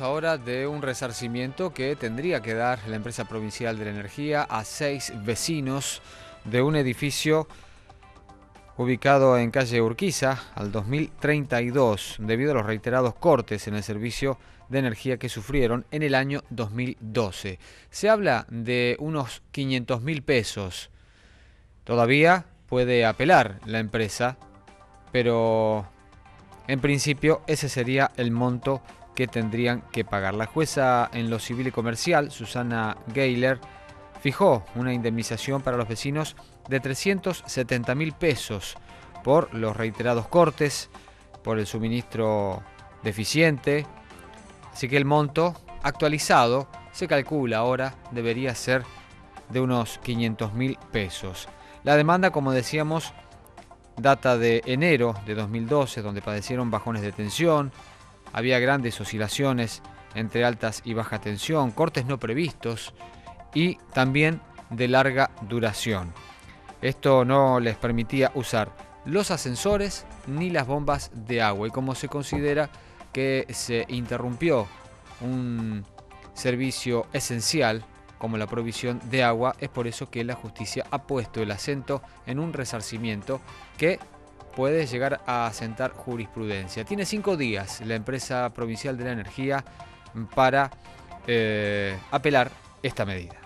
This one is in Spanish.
Ahora de un resarcimiento que tendría que dar la empresa provincial de la energía a seis vecinos de un edificio ubicado en calle Urquiza al 2032 debido a los reiterados cortes en el servicio de energía que sufrieron en el año 2012. Se habla de unos 500 mil pesos. Todavía puede apelar la empresa, pero en principio ese sería el monto que tendrían que pagar. La jueza en lo civil y comercial, Susana Geiler, fijó una indemnización para los vecinos de 370 mil pesos por los reiterados cortes, por el suministro deficiente. Así que el monto actualizado se calcula ahora debería ser de unos 500 mil pesos. La demanda, como decíamos, data de enero de 2012, donde padecieron bajones de tensión, había grandes oscilaciones entre altas y baja tensión, cortes no previstos y también de larga duración. Esto no les permitía usar los ascensores ni las bombas de agua y como se considera que se interrumpió un servicio esencial como la provisión de agua, es por eso que la justicia ha puesto el acento en un resarcimiento que puede llegar a asentar jurisprudencia. Tiene cinco días la empresa provincial de la energía para eh, apelar esta medida.